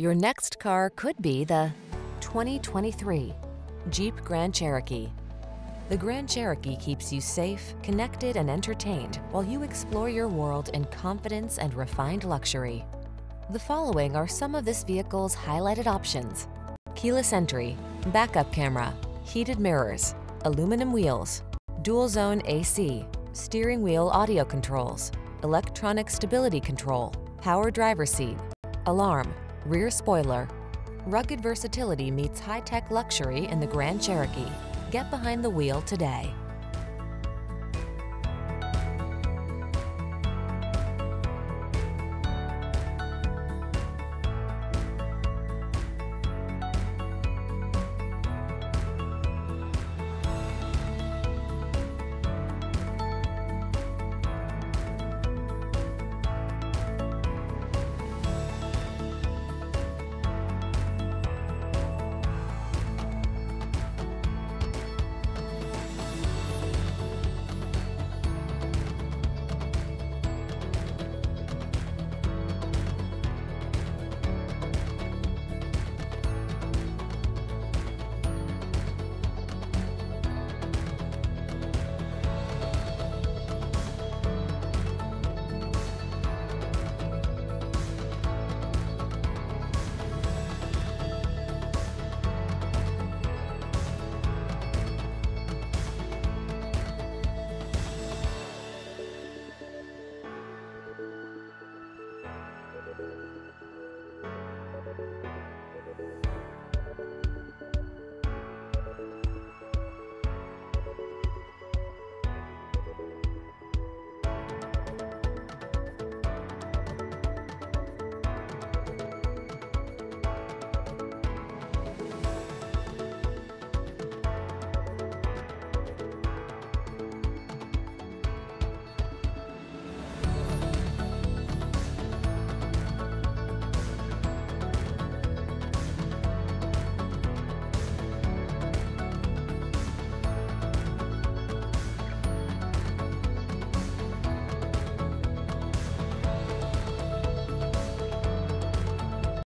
Your next car could be the 2023 Jeep Grand Cherokee. The Grand Cherokee keeps you safe, connected, and entertained while you explore your world in confidence and refined luxury. The following are some of this vehicle's highlighted options. Keyless entry, backup camera, heated mirrors, aluminum wheels, dual zone AC, steering wheel audio controls, electronic stability control, power driver seat, alarm, rear spoiler. Rugged versatility meets high-tech luxury in the Grand Cherokee. Get behind the wheel today.